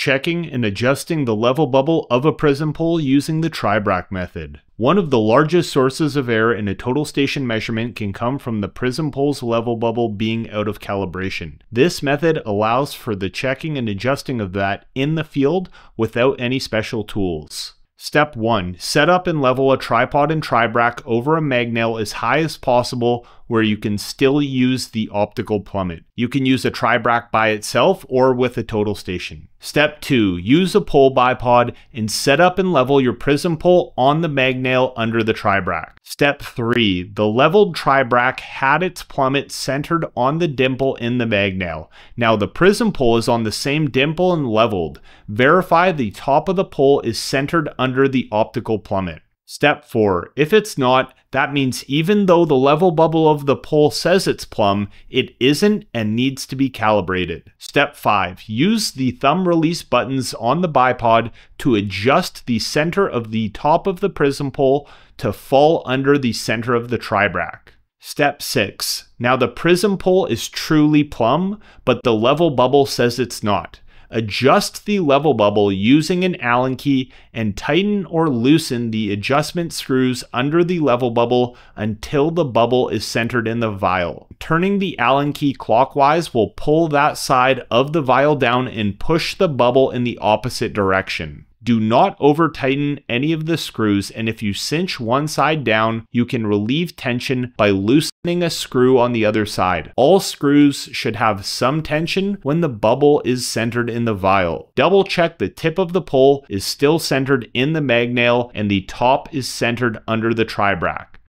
checking and adjusting the level bubble of a prism pole using the Tribrach method. One of the largest sources of error in a total station measurement can come from the prism pole's level bubble being out of calibration. This method allows for the checking and adjusting of that in the field without any special tools. Step 1. Set up and level a tripod and Tribrach over a mag nail as high as possible where you can still use the optical plummet. You can use a Tribrach by itself or with a total station. Step 2. Use a pole bipod and set up and level your prism pole on the mag nail under the Tribrach. Step 3. The leveled Tribrach had its plummet centered on the dimple in the mag nail. Now the prism pole is on the same dimple and leveled. Verify the top of the pole is centered under the optical plummet. Step 4. If it's not, that means even though the level bubble of the pole says it's plumb, it isn't and needs to be calibrated. Step 5. Use the thumb release buttons on the bipod to adjust the center of the top of the prism pole to fall under the center of the Tribrach. Step 6. Now the prism pole is truly plumb, but the level bubble says it's not adjust the level bubble using an Allen key and tighten or loosen the adjustment screws under the level bubble until the bubble is centered in the vial. Turning the Allen key clockwise will pull that side of the vial down and push the bubble in the opposite direction. Do not over tighten any of the screws and if you cinch one side down, you can relieve tension by loosening a screw on the other side. All screws should have some tension when the bubble is centered in the vial. Double check the tip of the pole is still centered in the mag nail and the top is centered under the Tribrach.